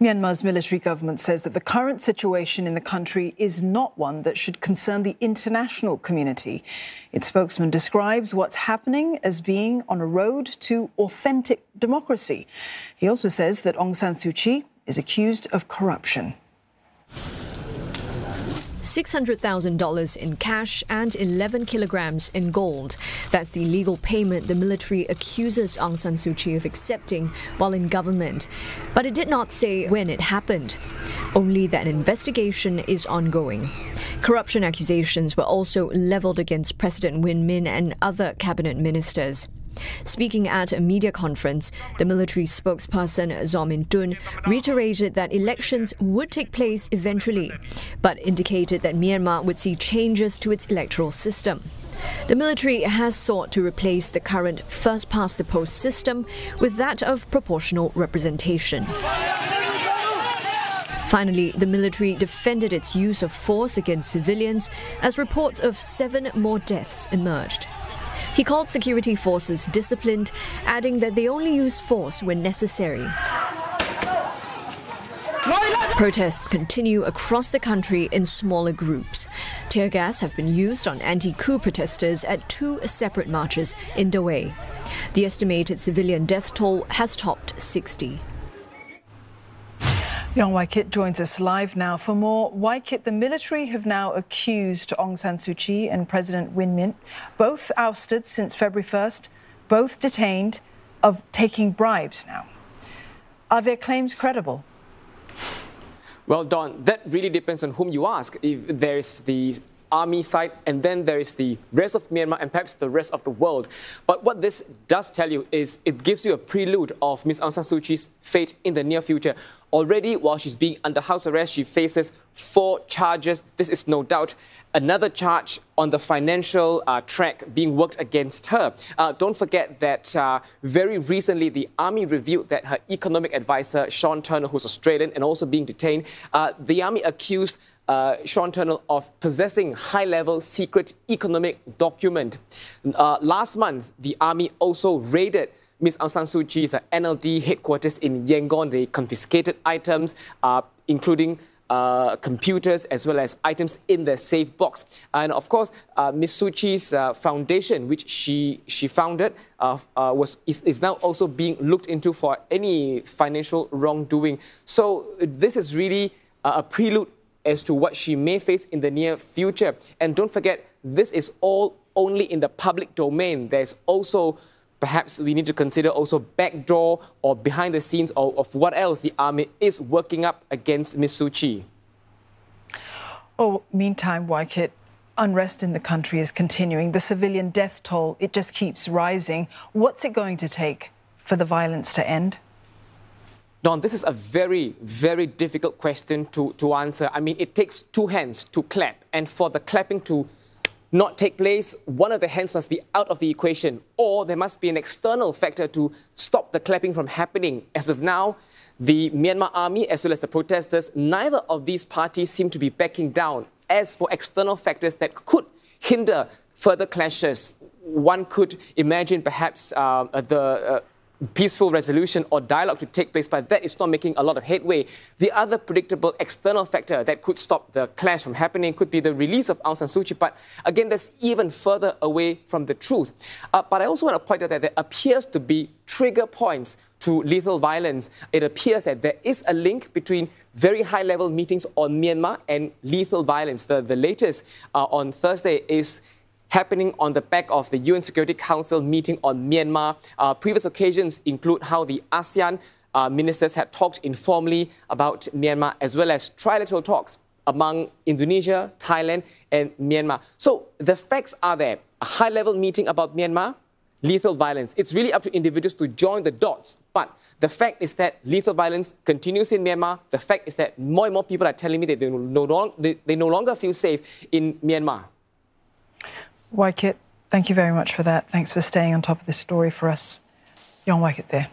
Myanmar's military government says that the current situation in the country is not one that should concern the international community. Its spokesman describes what's happening as being on a road to authentic democracy. He also says that Aung San Suu Kyi is accused of corruption. $600,000 in cash and 11 kilograms in gold. That's the legal payment the military accuses Aung San Suu Kyi of accepting while in government. But it did not say when it happened, only that an investigation is ongoing. Corruption accusations were also leveled against President Win Myint and other cabinet ministers. Speaking at a media conference, the military spokesperson Zaw Min Tun reiterated that elections would take place eventually, but indicated that Myanmar would see changes to its electoral system. The military has sought to replace the current first past the post system with that of proportional representation. Finally, the military defended its use of force against civilians as reports of seven more deaths emerged. He called security forces disciplined, adding that they only use force when necessary. Protests continue across the country in smaller groups. Tear gas have been used on anti coup protesters at two separate marches in Dawei. The estimated civilian death toll has topped 60. Young Wai Kit joins us live now for more. Wai Kit, the military have now accused Aung San Suu Kyi and President Win Myint, both ousted since February 1st, both detained, of taking bribes now. Are their claims credible? Well, Don, that really depends on whom you ask. If there's the army side, and then there is the rest of Myanmar and perhaps the rest of the world. But what this does tell you is it gives you a prelude of Ms. Aung San Suu Kyi's fate in the near future. Already, while she's being under house arrest, she faces four charges. This is no doubt another charge on the financial uh, track being worked against her. Uh, don't forget that uh, very recently, the army revealed that her economic advisor, Sean Turnell, who's Australian and also being detained, uh, the army accused uh, Sean Turnell of possessing high-level secret economic document. Uh, last month, the army also raided Ms. Aung San Suu Kyi's uh, NLD headquarters in Yangon. They confiscated items, uh, including uh, computers as well as items in the safe box. And of course, uh, Ms. Suu Kyi's uh, foundation, which she, she founded, uh, uh, was, is, is now also being looked into for any financial wrongdoing. So this is really a prelude as to what she may face in the near future. And don't forget, this is all only in the public domain. There's also perhaps we need to consider also backdoor or behind the scenes of, of what else the army is working up against Ms. Suu Kyi. Oh, meantime, Wai Kit, unrest in the country is continuing. The civilian death toll, it just keeps rising. What's it going to take for the violence to end? Don, this is a very, very difficult question to, to answer. I mean, it takes two hands to clap, and for the clapping to not take place, one of the hands must be out of the equation, or there must be an external factor to stop the clapping from happening. As of now, the Myanmar army, as well as the protesters, neither of these parties seem to be backing down. As for external factors that could hinder further clashes, one could imagine perhaps uh, the uh, peaceful resolution or dialogue to take place, but that is not making a lot of headway. The other predictable external factor that could stop the clash from happening could be the release of Aung San Suu Kyi, but again, that's even further away from the truth. Uh, but I also want to point out that there appears to be trigger points to lethal violence. It appears that there is a link between very high level meetings on Myanmar and lethal violence. The, the latest uh, on Thursday is happening on the back of the UN Security Council meeting on Myanmar. Uh, previous occasions include how the ASEAN uh, ministers had talked informally about Myanmar, as well as trilateral talks among Indonesia, Thailand, and Myanmar. So the facts are there. A high level meeting about Myanmar, lethal violence. It's really up to individuals to join the dots. But the fact is that lethal violence continues in Myanmar. The fact is that more and more people are telling me that they no, long, they, they no longer feel safe in Myanmar. Wai Kit, thank you very much for that. Thanks for staying on top of this story for us. Young Wai Kit there.